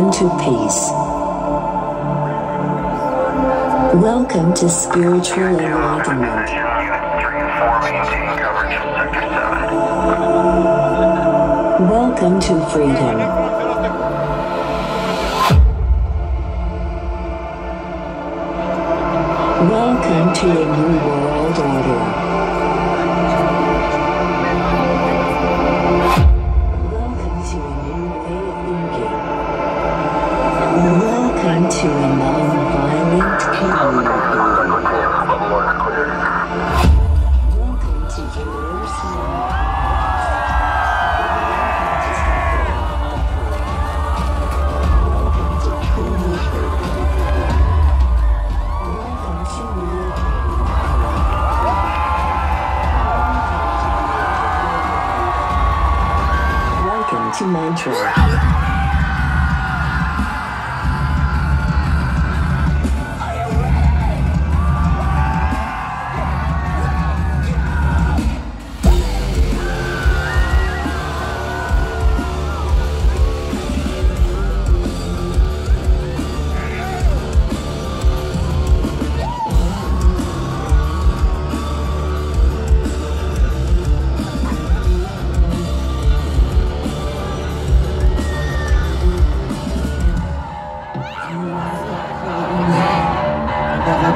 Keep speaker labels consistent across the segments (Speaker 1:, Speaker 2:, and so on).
Speaker 1: Welcome to peace. Welcome to spiritual enlightenment. Welcome to freedom. Welcome to a new world order. Mantra.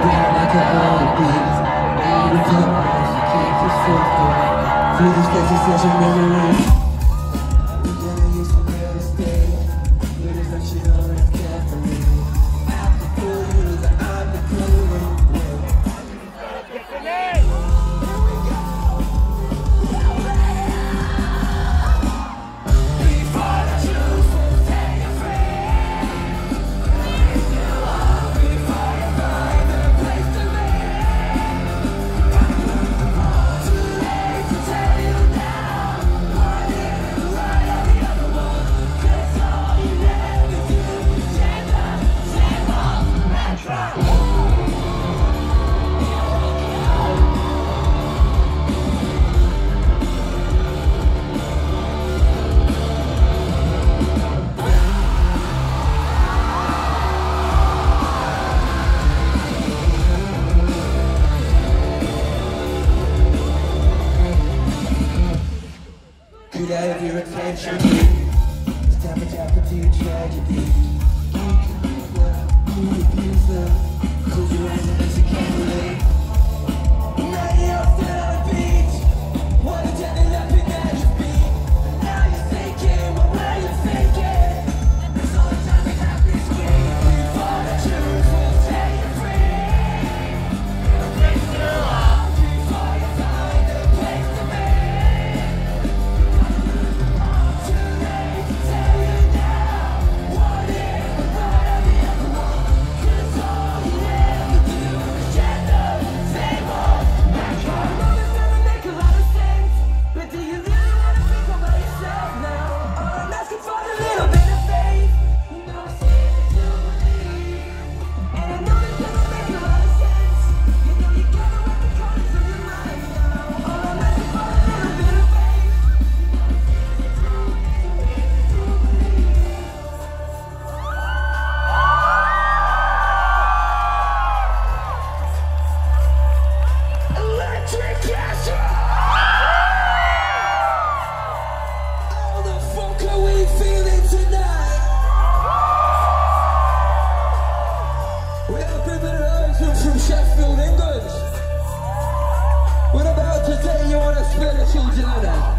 Speaker 1: Welcome to Mantra.
Speaker 2: Through this place, it's such a memory. Have your attention? It's time your tragedy. Your eyes and from Sheffield, England. We're about to take you on a spiritual journey.